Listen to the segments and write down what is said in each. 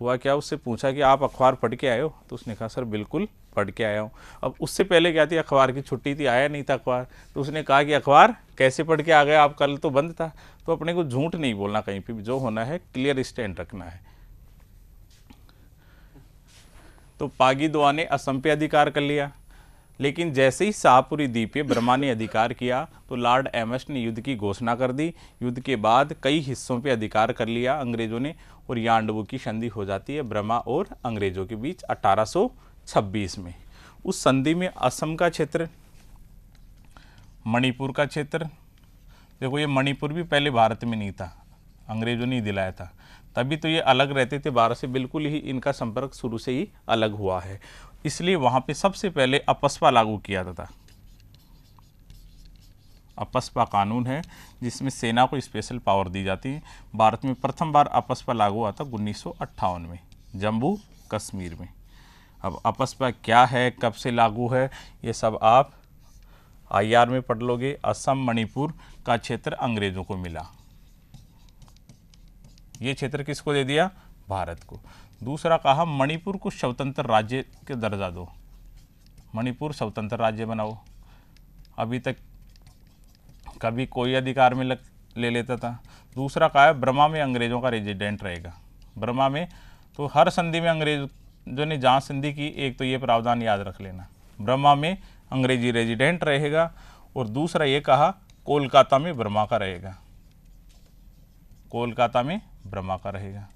हुआ क्या? उससे पूछा कि आप अखबार पढ़ के आए हो? तो उसने कहा, सर, बिल्कुल पढ़ के आया हूँ। अब उससे पहले क्या थी? अखबार की छुट्टी थी, आया नहीं था अखबार। तो उसने कहा कि, अखबार कैसे पढ़ के आ गया आप कल तो बंद था। तो अपने को झूठ नहीं बोलना, कहीं पर जो होना है, क्लियर स्टैंड रखना है। तो पागी दुआ ने असम पे अधिकार कर लिया। लेकिन जैसे ही शाहपुरी द्वीप पे ब्रह्मा ने अधिकार किया तो लॉर्ड एमएस ने युद्ध की घोषणा कर दी। युद्ध के बाद कई हिस्सों पे अधिकार कर लिया अंग्रेज़ों ने, और यांडवू की संधि हो जाती है ब्रह्मा और अंग्रेज़ों के बीच 1826 में। उस संधि में असम का क्षेत्र, मणिपुर का क्षेत्र, देखो ये मणिपुर भी पहले भारत में नहीं था, अंग्रेज़ों ने ही दिलाया था। तभी तो ये अलग रहते थे, भारत से बिल्कुल ही इनका संपर्क शुरू से ही अलग हुआ है। इसलिए वहाँ पे सबसे पहले अपस्पा लागू किया जाता अपस्पा कानून है, जिसमें सेना को स्पेशल पावर दी जाती है। भारत में प्रथम बार अपस्पा लागू हुआ था उन्नीस सौ अट्ठावन में, जम्मू कश्मीर में। अब अपस्पा क्या है, कब से लागू है, ये सब आप आईआर में पढ़ लोगे। असम, मणिपुर का क्षेत्र अंग्रेज़ों को मिला। ये क्षेत्र किसको दे दिया? भारत को। दूसरा कहा, मणिपुर को स्वतंत्र राज्य के दर्जा दो। मणिपुर स्वतंत्र राज्य बनाओ। अभी तक कभी कोई अधिकार में लग, ले लेता था। दूसरा कहा है ब्रह्मा में अंग्रेज़ों का रेजिडेंट रहेगा। ब्रह्मा में तो हर संधि में अंग्रेज़ों ने जहाँ संधि की, एक तो ये प्रावधान याद रख लेना। ब्रह्मा में अंग्रेज़ी रेजिडेंट रहेगा और दूसरा ये कहा, कोलकाता में ब्रह्मा का रहेगा। कोलकाता में ब्रह्मा का रहेगा।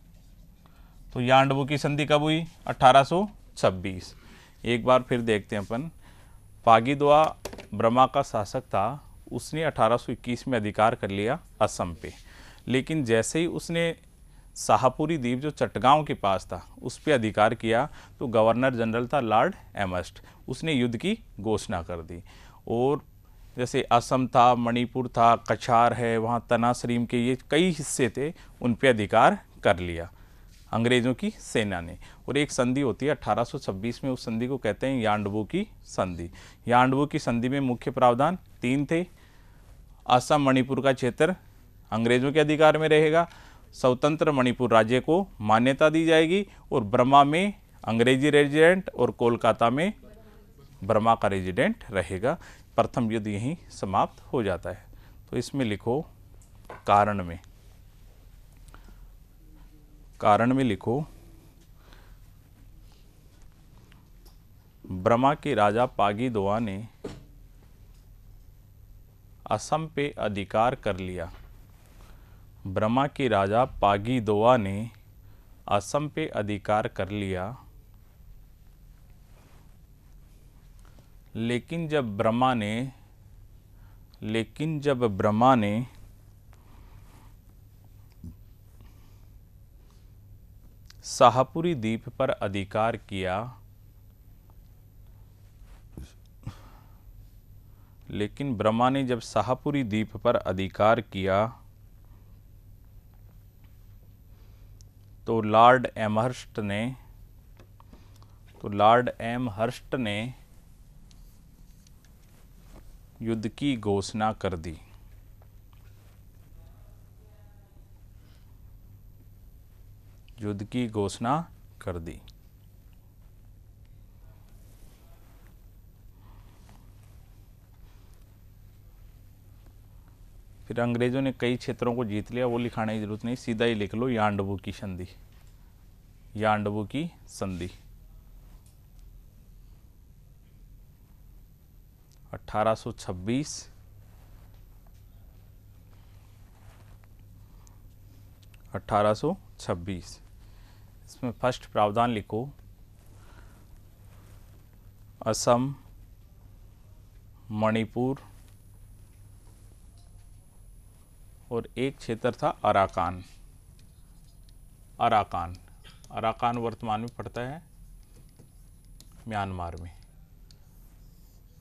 तो यांडवू की संधि कब हुई? 1826 एक बार फिर देखते हैं अपन। पागीदुआ ब्रह्मा का शासक था। उसने 1821 में अधिकार कर लिया असम पे। लेकिन जैसे ही उसने शाहपुरी द्वीप, जो चटगांव के पास था, उस पर अधिकार किया तो गवर्नर जनरल था लॉर्ड एमस्ट। उसने युद्ध की घोषणा कर दी। और जैसे असम था, मणिपुर था, कछार है, वहाँ तनासरीम के ये कई हिस्से थे, उन पर अधिकार कर लिया। अंग्रेज़ों की सेना ने। और एक संधि होती है 1826 में उस संधि को कहते हैं यांडवू की संधि। यांडवू की संधि में मुख्य प्रावधान तीन थे। असम मणिपुर का क्षेत्र अंग्रेज़ों के अधिकार में रहेगा। स्वतंत्र मणिपुर राज्य को मान्यता दी जाएगी और ब्रह्मा में अंग्रेज़ी रेजिडेंट और कोलकाता में ब्रह्मा का रेजिडेंट रहेगा। प्रथम युद्ध यहीं समाप्त हो जाता है। तो इसमें लिखो कारण में। कारण में लिखो, ब्रह्मा के राजा पागी दोआ ने असम पे अधिकार कर लिया। ब्रह्मा के राजा पागी दोआ ने असम पे अधिकार कर लिया। लेकिन जब ब्रह्मा ने, लेकिन जब ब्रह्मा ने शाहपुरी द्वीप पर अधिकार किया। लेकिन ब्रह्मा ने जब शाहपुरी द्वीप पर अधिकार किया तो लॉर्ड एमहर्स्ट ने तो लॉर्ड एमहर्स्ट ने युद्ध की घोषणा कर दी। युद्ध की घोषणा कर दी। फिर अंग्रेज़ों ने कई क्षेत्रों को जीत लिया, वो लिखाने की ज़रूरत नहीं, सीधा ही लिख लो, यांडवू की संधि। यांडवू की संधि। 1826 1826 इसमें फ़र्स्ट प्रावधान लिखो। असम, मणिपुर और एक क्षेत्र था अराकान। अराकान। अराकान वर्तमान में पड़ता है म्यांमार में।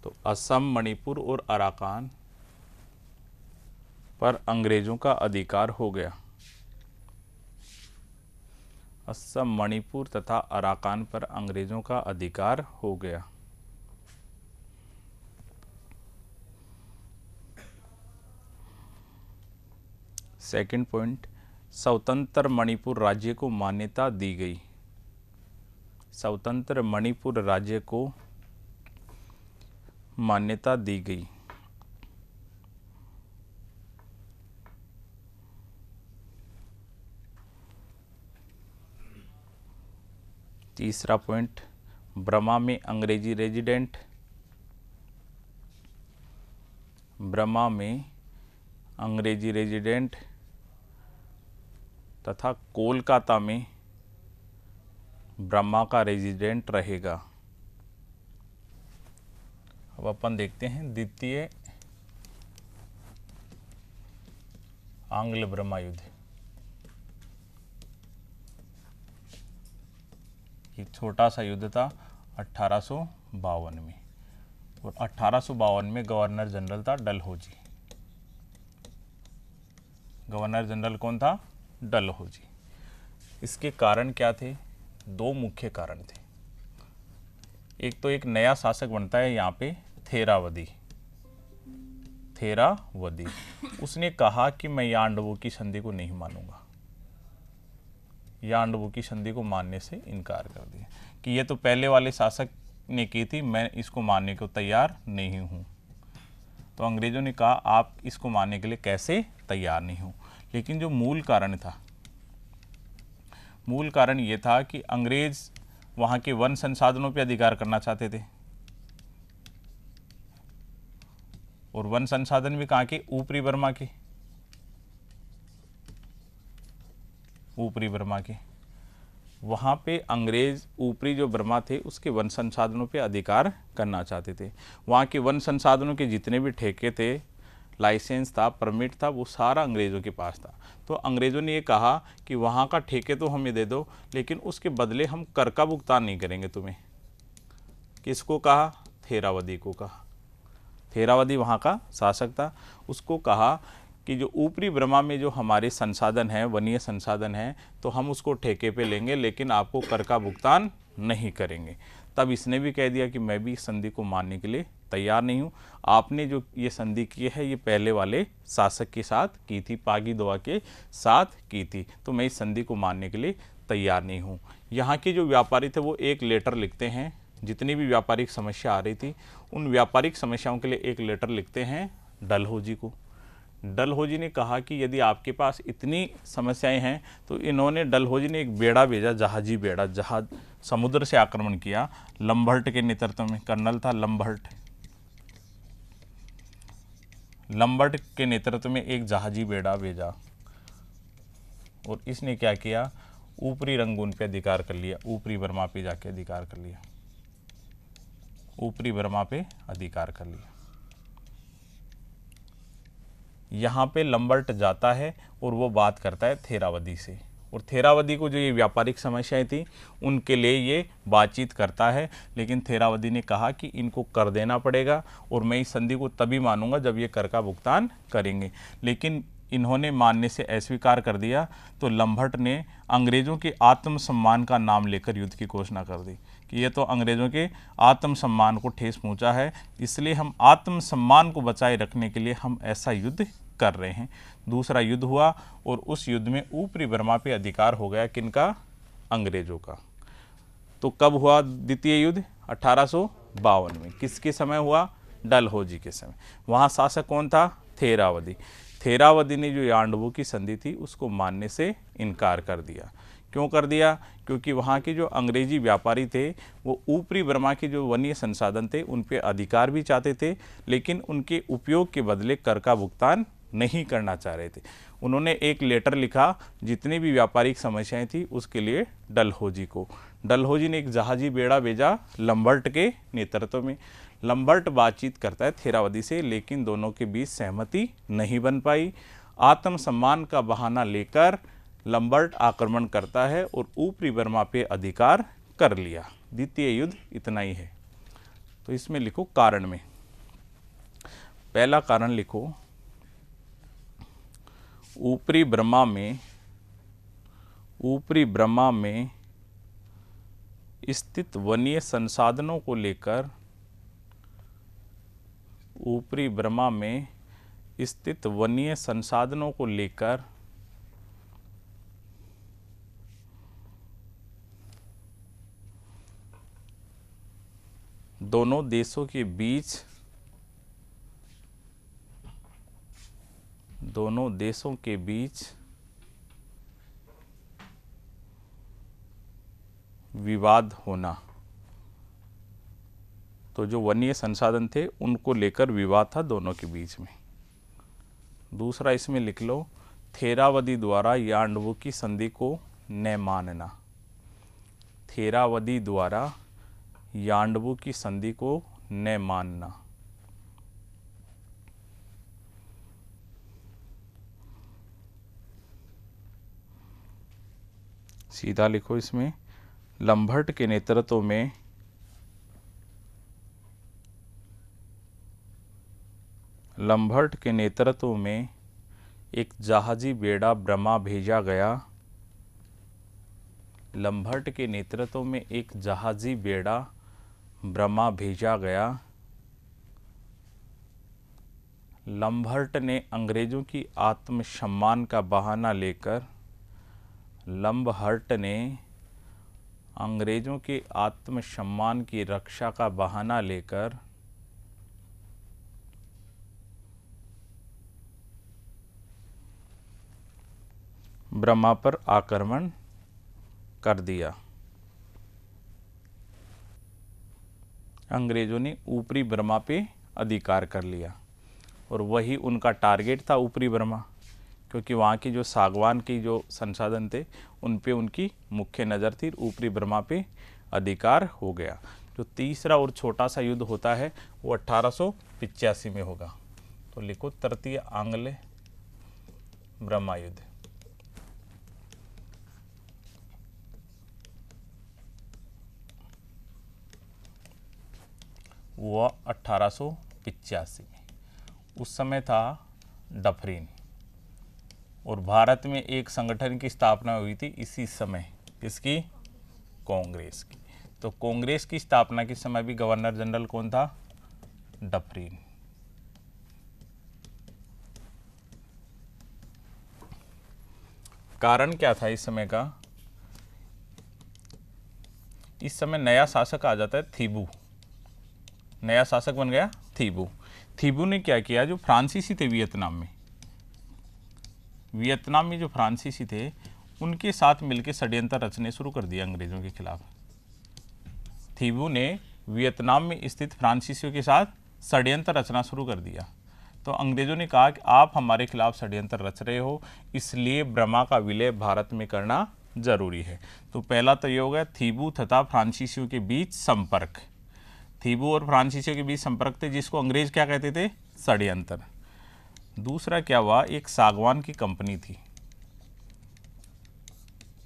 तो असम, मणिपुर और अराकान पर अंग्रेज़ों का अधिकार हो गया। असम, मणिपुर तथा अराकान पर अंग्रेज़ों का अधिकार हो गया। सेकंड पॉइंट स्वतंत्र मणिपुर राज्य को मान्यता दी गई। स्वतंत्र मणिपुर राज्य को मान्यता दी गई। तीसरा पॉइंट, ब्रह्मा में अंग्रेज़ी रेजिडेंट। ब्रह्मा में अंग्रेज़ी रेजिडेंट तथा कोलकाता में ब्रह्मा का रेजिडेंट रहेगा। अब अपन देखते हैं द्वितीय आंग्ल ब्रह्मा युद्ध। एक छोटा सा युद्ध था अट्ठारह में। और अट्ठारह में गवर्नर जनरल था डलहौजी। गवर्नर जनरल कौन था? डलहौजी। इसके कारण क्या थे? दो मुख्य कारण थे। एक तो एक नया शासक बनता है यहाँ पे, थेरावदी। थेरावदी। उसने कहा कि मैं यांडवों की संधि को नहीं मानूँगा। यांडवों की संधि को मानने से इनकार कर दिया। कि ये तो पहले वाले शासक ने की थी, मैं इसको मानने को तैयार नहीं हूँ। तो अंग्रेज़ों ने कहा, आप इसको मानने के लिए कैसे तैयार नहीं हो? लेकिन जो मूल कारण था, मूल कारण ये था कि अंग्रेज़ वहाँ के वन संसाधनों पर अधिकार करना चाहते थे। और वन संसाधन भी कहाँ के? ऊपरी बर्मा के। ऊपरी बर्मा के। वहाँ पे अंग्रेज़ ऊपरी जो बर्मा थे, उसके वन संसाधनों पे अधिकार करना चाहते थे। वहाँ के वन संसाधनों के जितने भी ठेके थे, लाइसेंस था, परमिट था, वो सारा अंग्रेज़ों के पास था। तो अंग्रेज़ों ने ये कहा कि वहाँ का ठेके तो हमें दे दो, लेकिन उसके बदले हम कर का भुगतान नहीं करेंगे तुम्हें। किसको कहा? थेरावदी को कहा। थेरावदी वहाँ का शासक था। उसको कहा कि जो ऊपरी ब्रह्मा में जो हमारे संसाधन हैं, वनीय संसाधन हैं तो हम उसको ठेके पे लेंगे, लेकिन आपको कर का भुगतान नहीं करेंगे। तब इसने भी कह दिया कि मैं भी इस संधि को मानने के लिए तैयार नहीं हूँ। आपने जो ये संधि की है, ये पहले वाले शासक के साथ की थी, पागी दोआ के साथ की थी तो मैं इस संधि को मानने के लिए तैयार नहीं हूँ। यहाँ के जो व्यापारी थे, वो एक लेटर लिखते हैं। जितनी भी व्यापारिक समस्या आ रही थी, उन व्यापारिक समस्याओं के लिए एक लेटर लिखते हैं डलहोजी को। डलहोजी ने कहा कि यदि आपके पास इतनी समस्याएँ हैं तो इन्होंने डलहोजी ने एक बेड़ा भेजा, जहाजी बेड़ा, जहाज़ समुद्र से आक्रमण किया। लंबर्ट के नेतृत्व में, कर्नल था लंबर्ट। लंबर्ट के नेतृत्व में एक जहाजी बेड़ा भेजा और इसने क्या किया? ऊपरी रंगून पे अधिकार कर लिया, ऊपरी बर्मा पे जाके अधिकार कर लिया। ऊपरी बर्मा पे अधिकार कर लिया। यहाँ पे लंबर्ट जाता है और वो बात करता है थेरावदी से। और थेरावदी को जो ये व्यापारिक समस्याएँ थी, उनके लिए ये बातचीत करता है। लेकिन थेरावदी ने कहा कि इनको कर देना पड़ेगा और मैं इस संधि को तभी मानूँगा जब ये कर का भुगतान करेंगे। लेकिन इन्होंने मानने से अस्वीकार कर दिया तो लम्भट ने अंग्रेज़ों के आत्मसम्मान का नाम लेकर युद्ध की घोषणा कर दी कि ये तो अंग्रेज़ों के आत्मसम्मान को ठेस पहुँचा है। इसलिए हम आत्मसम्मान को बचाए रखने के लिए हम ऐसा युद्ध कर रहे हैं। दूसरा युद्ध हुआ और उस युद्ध में ऊपरी बर्मा पे अधिकार हो गया किनका? अंग्रेज़ों का। तो कब हुआ द्वितीय युद्ध? अठारह में। किसके समय हुआ? डलहौजी के समय। वहाँ शासक कौन था? थेरावदी। थेरावदी ने जो यांडवों की संधि थी, उसको मानने से इनकार कर दिया। क्यों कर दिया? क्योंकि वहाँ के जो अंग्रेज़ी व्यापारी थे, वो ऊपरी बर्मा के जो वन्य संसाधन थे, उन पर अधिकार भी चाहते थे, लेकिन उनके उपयोग के बदले कर का भुगतान नहीं करना चाह रहे थे। उन्होंने एक लेटर लिखा, जितनी भी व्यापारिक समस्याएँ थी, उसके लिए डलहोजी को। डलहोजी ने एक जहाजी बेड़ा भेजा लम्बर्ट के नेतृत्व में। लम्बर्ट बातचीत करता है थेरावदी से, लेकिन दोनों के बीच सहमति नहीं बन पाई। आत्मसम्मान का बहाना लेकर लम्बर्ट आक्रमण करता है और ऊपरी बर्मा पे अधिकार कर लिया। द्वितीय युद्ध इतना ही है। तो इसमें लिखो कारण में। पहला कारण लिखो ऊपरी ब्रह्मा में, ऊपरी ब्रह्मा में स्थित वनीय संसाधनों को लेकर, ऊपरी ब्रह्मा में स्थित वनीय संसाधनों को लेकर, दोनों देशों के बीच दोनों देशों के बीच विवाद होना। तो जो वन्य संसाधन थे, उनको लेकर विवाद था दोनों के बीच में। दूसरा इसमें लिख लो, थेरावदी द्वारा यांडवू की संधि को न मानना। थेरावदी द्वारा यांडवू की संधि को न मानना। सीधा लिखो इसमें, लंभट के नेतृत्व में लंभट के नेतृत्व में एक जहाजी बेड़ा ब्रह्मा भेजा गया। लंभट के नेतृत्व में एक जहाजी बेड़ा ब्रह्मा भेजा गया। लंभट ने अंग्रेज़ों की आत्मसम्मान का बहाना लेकर लंबहर्ट ने अंग्रेज़ों के आत्मसम्मान की रक्षा का बहाना लेकर ब्रह्मा पर आक्रमण कर दिया। अंग्रेज़ों ने ऊपरी ब्रह्मा पे अधिकार कर लिया और वही उनका टारगेट था ऊपरी ब्रह्मा। क्योंकि वहाँ की जो सागवान की जो संसाधन थे, उन पे उनकी मुख्य नज़र थी, ऊपरी ब्रह्मा पे अधिकार हो गया। जो तीसरा और छोटा सा युद्ध होता है, वो अट्ठारह में होगा। तो लिखो, तृतीय आंग्ल, ब्रह्मा युद्ध। वह अट्ठारह में। उस समय था डफरीन। और भारत में एक संगठन की स्थापना हुई थी इसी समय, किसकी? कांग्रेस की। तो कांग्रेस की स्थापना के समय भी गवर्नर जनरल कौन था? डफरीन। कारण क्या था इस समय का? इस समय नया शासक आ जाता है थीबू। नया शासक बन गया थीबू। थीबू ने क्या किया? जो फ्रांसीसी थे वियतनाम में वियतनाम में जो फ्रांसीसी थे, उनके साथ मिलकर षड्यंत्र रचने शुरू कर दिया अंग्रेज़ों के खिलाफ। थीबू ने वियतनाम में स्थित फ्रांसीसियों के साथ षड्यंत्र रचना शुरू कर दिया। तो अंग्रेज़ों ने कहा कि आप हमारे खिलाफ षड्यंत्र रच रहे हो, इसलिए ब्रह्मा का विलय भारत में करना ज़रूरी है। तो पहला तो ये हो गया, थीबू तथा फ्रांसीसियों के बीच संपर्क। थीबू और फ्रांसीसियों के बीच संपर्क थे, जिसको अंग्रेज़ क्या कहते थे? षड्यंत्र। दूसरा क्या हुआ? एक सागवान की कंपनी थी।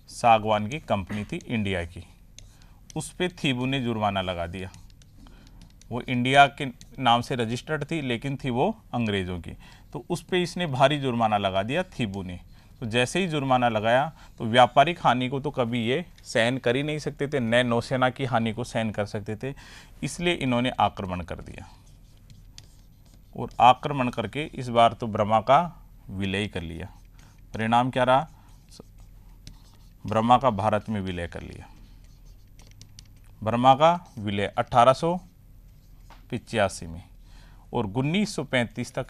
सागवान की कंपनी थी इंडिया की। उस पर थीबू ने जुर्माना लगा दिया। वो इंडिया के नाम से रजिस्टर्ड थी, लेकिन थी वो अंग्रेज़ों की। तो उस पर इसने भारी जुर्माना लगा दिया थीबू ने। तो जैसे ही जुर्माना लगाया तो व्यापारिक हानि को तो कभी ये सहन कर ही नहीं सकते थे, नए नौसेना की हानि को सहन कर सकते थे, इसलिए इन्होंने आक्रमण कर दिया। और आक्रमण करके इस बार तो ब्रह्मा का विलय कर लिया। परिणाम क्या रहा? ब्रह्मा का भारत में विलय कर लिया। ब्रह्मा का विलय अट्ठारह में और 1935 तक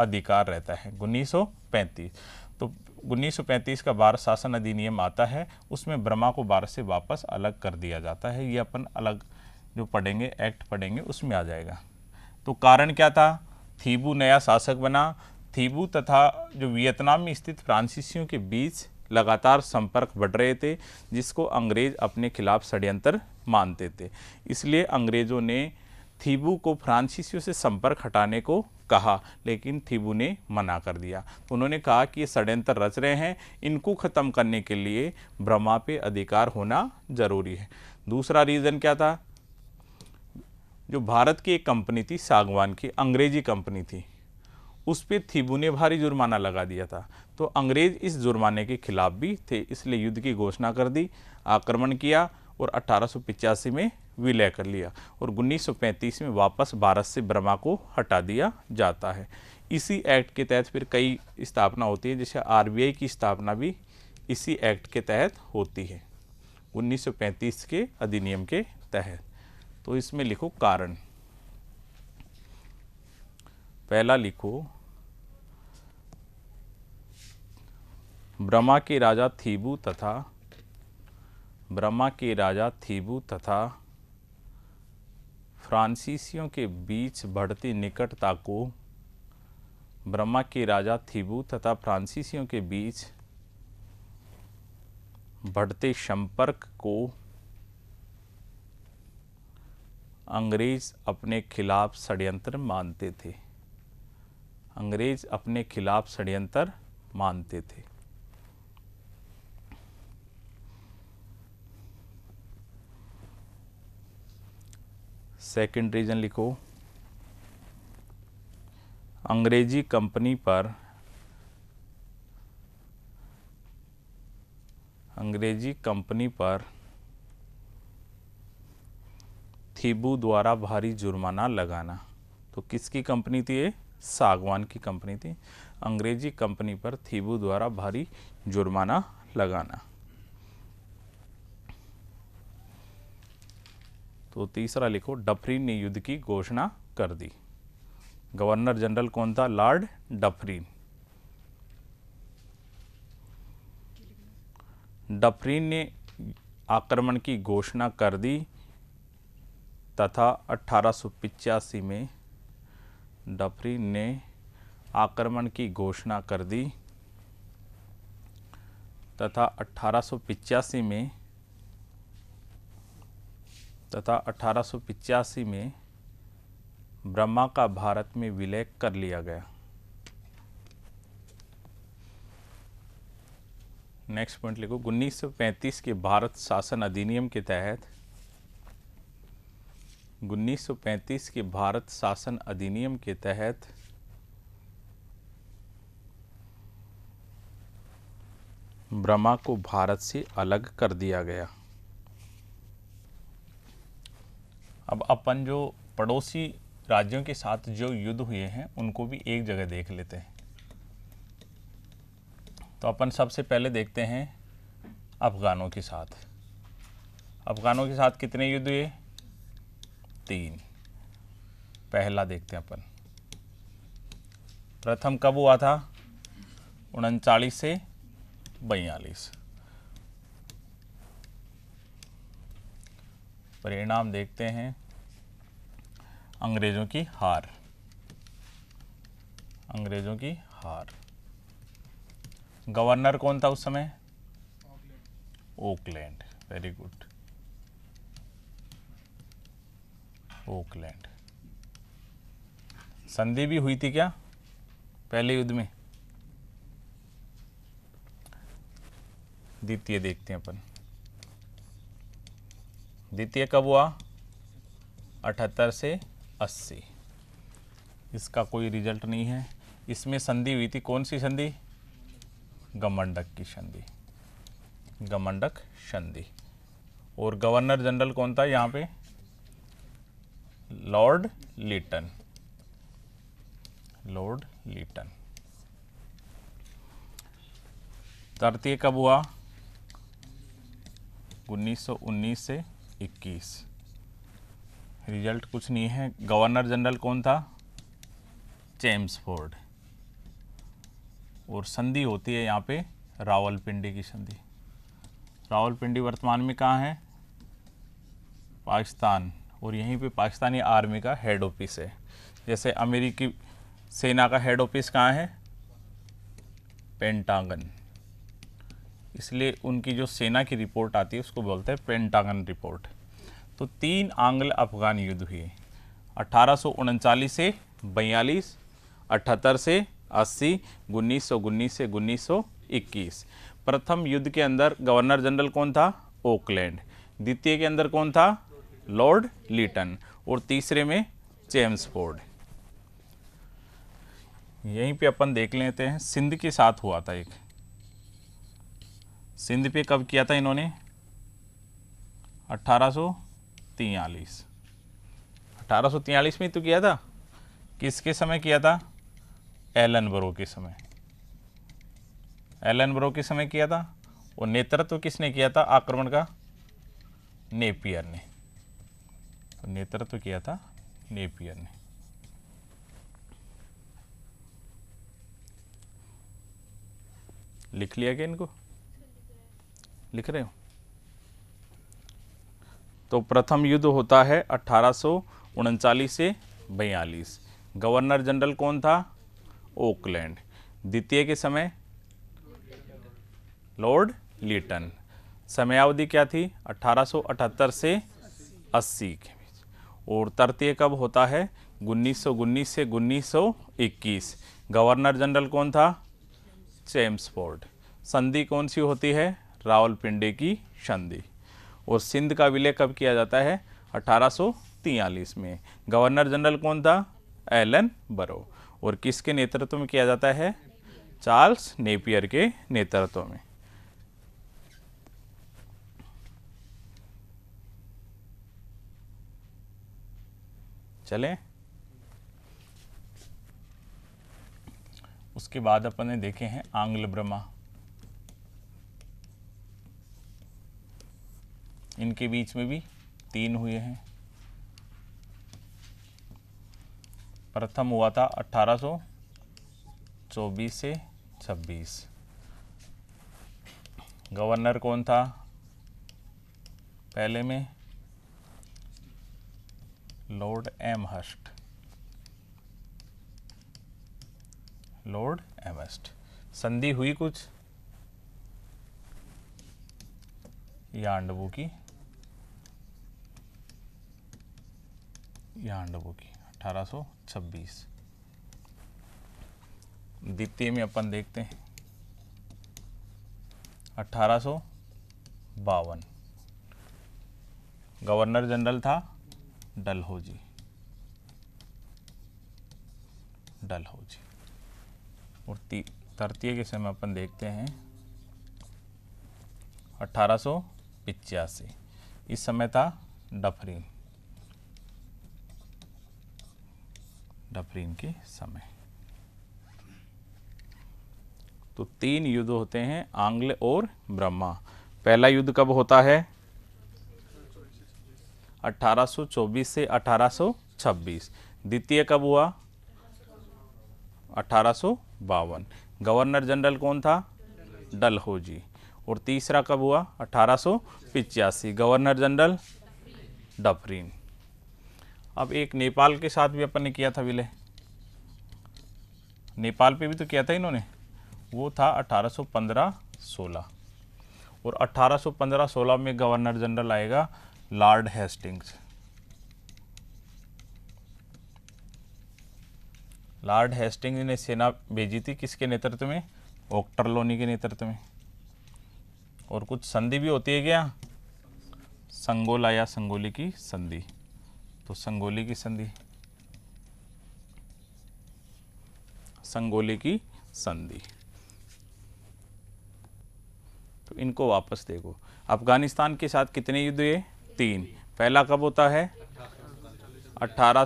अधिकार रहता है। 1935 तो 1935 का भारत शासन अधिनियम आता है, उसमें ब्रह्मा को भारत से वापस अलग कर दिया जाता है। ये अपन अलग जो पढ़ेंगे, एक्ट पढ़ेंगे, उसमें आ जाएगा। तो कारण क्या था? थीबू नया शासक बना। थीबू तथा जो वियतनाम में स्थित फ्रांसीसियों के बीच लगातार संपर्क बढ़ रहे थे, जिसको अंग्रेज़ अपने खिलाफ षड्यंत्र मानते थे। इसलिए अंग्रेज़ों ने थीबू को फ्रांसीसियों से संपर्क हटाने को कहा, लेकिन थीबू ने मना कर दिया। तो उन्होंने कहा कि ये षड्यंत्र रच रहे हैं, इनको ख़त्म करने के लिए ब्रह्मा पे अधिकार होना ज़रूरी है। दूसरा रीज़न क्या था? जो भारत की एक कंपनी थी, सागवान की, अंग्रेज़ी कंपनी थी, उस पर थीबू ने भारी जुर्माना लगा दिया था। तो अंग्रेज़ इस जुर्माने के खिलाफ भी थे, इसलिए युद्ध की घोषणा कर दी, आक्रमण किया और अठारह में विलय कर लिया और 1935 में वापस भारत से बर्मा को हटा दिया जाता है। इसी एक्ट के तहत फिर कई स्थापना होती है, जैसे आरबीआई की स्थापना भी इसी एक्ट के तहत होती है 1935 के अधिनियम के तहत। तो इसमें लिखो कारण। पहला लिखो, ब्रह्मा के राजा थीबू तथा, ब्रह्मा के राजा थीबू तथा, फ्रांसीसियों के बीच बढ़ती निकटता को, ब्रह्मा के राजा थीबू तथा फ्रांसीसियों के बीच बढ़ते संपर्क को अंग्रेज़ अपने खिलाफ षड्यंत्र मानते थे। अंग्रेज़ अपने खिलाफ षड्यंत्र मानते थे। सेकंड रीजन लिखो। अंग्रेज़ी कंपनी पर अंग्रेज़ी कंपनी पर थीबू द्वारा भारी जुर्माना लगाना। तो किसकी कंपनी थी ये? सागवान की कंपनी थी। अंग्रेज़ी कंपनी पर थीबू द्वारा भारी जुर्माना लगाना। तो तीसरा लिखो, डफरीन ने युद्ध की घोषणा कर दी। गवर्नर जनरल कौन था? Lord Dufferin. डफरीन ने आक्रमण की घोषणा कर दी। तथा अठारह में डफरीन ने आक्रमण की घोषणा कर दी तथा अठारह में तथा अठारह में ब्रह्मा का भारत में विलय कर लिया गया। नेक्स्ट पॉइंट लिखो। 1935 के भारत शासन अधिनियम के तहत 1935 के भारत शासन अधिनियम के तहत ब्रह्मा को भारत से अलग कर दिया गया। अब अपन जो पड़ोसी राज्यों के साथ जो युद्ध हुए हैं, उनको भी एक जगह देख लेते हैं। तो अपन सबसे पहले देखते हैं अफगानों के साथ। अफगानों के साथ कितने युद्ध हुए? तीन। पहला देखते हैं अपन। प्रथम कब हुआ था? उनचालीस से बयालीस। परिणाम देखते हैं अंग्रेज़ों की हार। अंग्रेज़ों की हार। गवर्नर कौन था उस समय? ओकलैंड। Very good Auckland. संधि भी हुई थी क्या? पहले युद्ध में? द्वितीय देखते हैं अपन। द्वितीय कब हुआ? अठहत्तर से अस्सी। इसका कोई रिज़ल्ट नहीं है। इसमें संधि हुई थी कौन सी संधि? गमंडक की संधि। गमंडक संधि। और गवर्नर जनरल कौन था यहाँ पे? लॉर्ड लीटन लॉर्ड लीटन तृतीय कब हुआ? 1919 से 21 रिज़ल्ट कुछ नहीं है। गवर्नर जनरल कौन था? James Ford. और संधि होती है यहाँ पे रावलपिंडी की संधि। रावलपिंडी वर्तमान में कहाँ है? पाकिस्तान। और यहीं पे पाकिस्तानी आर्मी का हेड ऑफ़िस है। जैसे अमेरिकी सेना का हेड ऑफ़िस कहाँ है? पेंटागन इसलिए उनकी जो सेना की रिपोर्ट आती है, उसको बोलते हैं पेंटागन रिपोर्ट तो तीन आंग्ल अफगान युद्ध हुए। अठारह से बयालीस, अठहत्तर से अस्सी, उन्नीस सौ उन्नीस से उन्नीस सौ इक्कीस। प्रथम युद्ध के अंदर गवर्नर जनरल कौन था? ओकलैंड। द्वितीय के अंदर कौन था? लॉर्ड लीटन और तीसरे में जेम्स फोर्ड यहीं पे अपन देख लेते हैं, सिंध के साथ हुआ था एक। सिंध पे कब किया था इन्होंने? अट्ठारह तियालीस तियालीस में तो किया था? किसके समय किया था? एलन ब्रो के समय। एलन ब्रो के समय किया था? और नेतृत्व किसने किया था? आक्रमण का? नेपियर ने। नेतृत्व किया था नेपियर ने। लिख लिया क्या इनको? लिख रहे हो? तो प्रथम युद्ध होता है अठारह से बयालीस। गवर्नर जनरल कौन था? ओकलैंड। द्वितीय के समय लॉर्ड लीटन। समयावधि क्या थी? 1878 से 80 के। और तृतीय कब होता है? उन्नीस सौ उन्नीस से उन्नीस सौ इक्कीस। गवर्नर जनरल कौन था? चेम्सफोर्ड संधि कौन सी होती है? रावलपिंडी की संधि। और सिंध का विलय कब किया जाता है? 1843 में। गवर्नर जनरल कौन था? एलन बरो। और किसके नेतृत्व में किया जाता है? चार्ल्स नेपियर के नेतृत्व में। चलें। उसके बाद अपन ने देखे हैं आंग्ल ब्रह्मा। इनके बीच में भी तीन हुए हैं। प्रथम हुआ था 1824 से 26 गवर्नर कौन था? पहले में Lord Amherst Lord Amherst संधि हुई कुछ? यांडवू की? यांडवू की? 1826 द्वितीय में अपन देखते हैं। अठारह गवर्नर जनरल था। डलहौजी डलहौजी और तृतीय के समय अपन देखते हैं, अठारह इस समय था डफरीन। डफरीन के समय। तो तीन युद्ध होते हैं, आंग्ल और ब्रह्मा। पहला युद्ध कब होता है? 1824 से 1826 द्वितीय कब हुआ? अठारह गवर्नर जनरल कौन था? डलहोजी। और तीसरा कब हुआ? अठारह गवर्नर जनरल? डफरीन। अब एक नेपाल के साथ भी अपन ने किया था विलय। नेपाल पे भी तो किया था इन्होंने। वो था 1815-16 और 1815-16 में गवर्नर जनरल आएगा। लॉर्ड हेस्टिंग्स लॉर्ड हेस्टिंग्स ने सेना भेजी थी किसके नेतृत्व में ओक्टरलोनी के नेतृत्व में और कुछ संधि भी होती है क्या संगोला या संगोली की संधि तो संगोली की संधि संगोली की संधि तो इनको वापस देखो अफ़गानिस्तान के साथ कितने युद्ध हुए तीन। पहला कब होता है? अठारह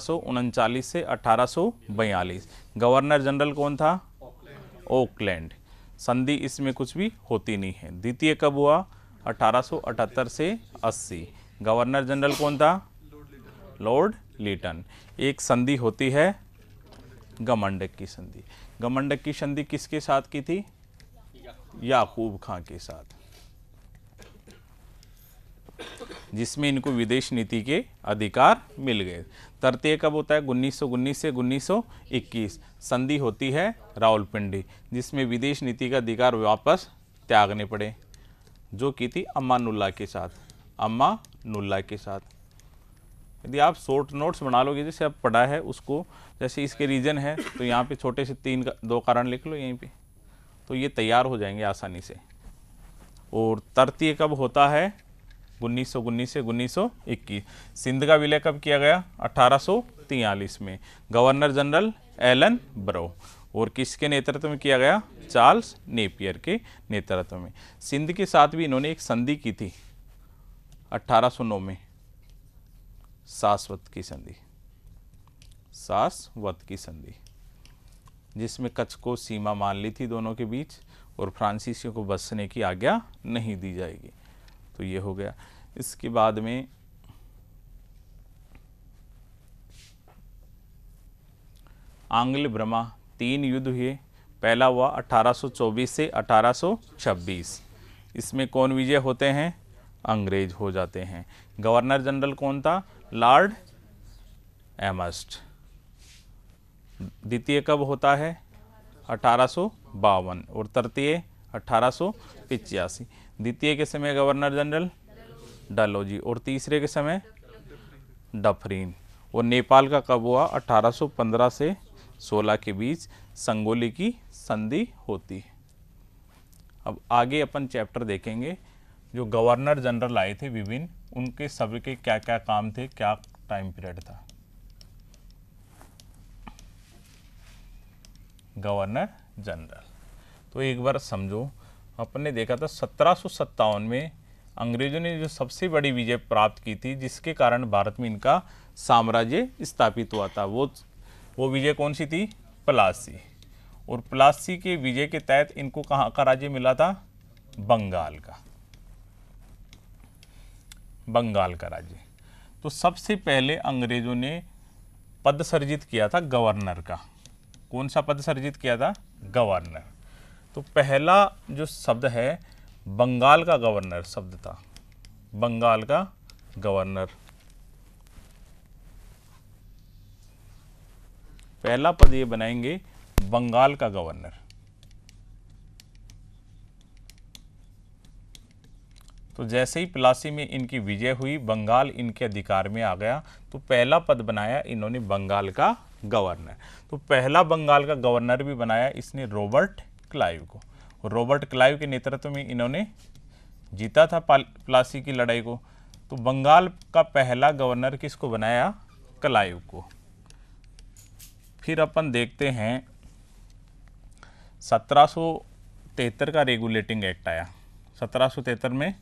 से अठारह सौ बयालीस। गवर्नर जनरल कौन था? ओकलैंड। संधि इसमें कुछ भी होती नहीं है। द्वितीय कब हुआ? 1878 से 80 गवर्नर जनरल कौन था? Lord Lytton. एक संधि होती है गमंडक की संधि। गमंडक की संधि किसके साथ की थी? याकूब खां के साथ। जिसमें इनको विदेश नीति के अधिकार मिल गए। तरतीय कब होता है? उन्नीस सौ उन्नीस से उन्नीस सौ इक्कीस। संधि होती है रावलपिंडी जिसमें विदेश नीति का अधिकार वापस त्यागने पड़े जो की थी अम्मा नुल्ला के साथ। अम्मा नुल्ला के साथ। यदि आप शॉर्ट नोट्स बना लोगे जैसे आप पढ़ा है उसको जैसे इसके रीजन है तो यहाँ पे छोटे से तीन का, दो कारण लिख लो यहीं पे। तो ये तैयार हो जाएँगे आसानी से। और तृतीय कब होता है? उन्नीस सौ, उन्नीस से, उन्नीस सौ इक्कीस। सिंध का विलय कब किया गया? अठारह में। Governor general Ellenborough. और किसके नेतृत्व में किया गया? चार्ल्स नेपियर के नेतृत्व में। सिंध के साथ भी इन्होंने एक संधि की थी 1809 में। सासवत की संधि। सासवत की संधि। जिसमें कच्छ को सीमा मान ली थी दोनों के बीच, और फ्रांसीसियों को बसने की आज्ञा नहीं दी जाएगी। तो ये हो गया। इसके बाद में आंग्ल ब्रह्मा, तीन युद्ध हुए। पहला हुआ 1824 से 1826 इसमें कौन विजय होते हैं? अंग्रेज़ हो जाते हैं। गवर्नर जनरल कौन था? Lord Amherst. द्वितीय कब होता है? अठारह सौ बावन। और तृतीय अठारह द्वितीय के समय गवर्नर जनरल डलोजी और तीसरे के समय डफरीन। और नेपाल का कब हुआ? 1815 से 16 के बीच संगोली की संधि होती है। अब आगे अपन चैप्टर देखेंगे, जो गवर्नर जनरल आए थे विभिन्न उनके सभी के क्या क्या काम थे, क्या टाइम पीरियड था? Governor general. तो एक बार समझो, अपने देखा था सत्रह सौ सत्तावन में अंग्रेज़ों ने जो सबसे बड़ी विजय प्राप्त की थी, जिसके कारण भारत में इनका साम्राज्य स्थापित हुआ था, वो वो विजय कौन सी थी? प्लासी। और प्लासी के विजय के तहत इनको कहाँ का राज्य मिला था? बंगाल का। बंगाल का राज्य। तो सबसे पहले अंग्रेज़ों ने पद सर्जित किया था गवर्नर का। कौन सा पद सर्जित किया था? गवर्नर। तो पहला जो शब्द है, बंगाल का गवर्नर शब्द था। बंगाल का गवर्नर। पहला पद ये बनाएँगे, बंगाल का गवर्नर। तो जैसे ही प्लासी में इनकी विजय हुई, बंगाल इनके अधिकार में आ गया तो पहला पद बनाया इन्होंने बंगाल का गवर्नर। तो पहला बंगाल का गवर्नर भी बनाया इसने रॉबर्ट क्लाइव को। रॉबर्ट क्लाइव के नेतृत्व में इन्होंने जीता था प्लासी की लड़ाई को। तो बंगाल का पहला गवर्नर किसको बनाया? क्लाइव को। फिर अपन देखते हैं, सत्रह का रेगुलेटिंग एक्ट आया। सत्रह में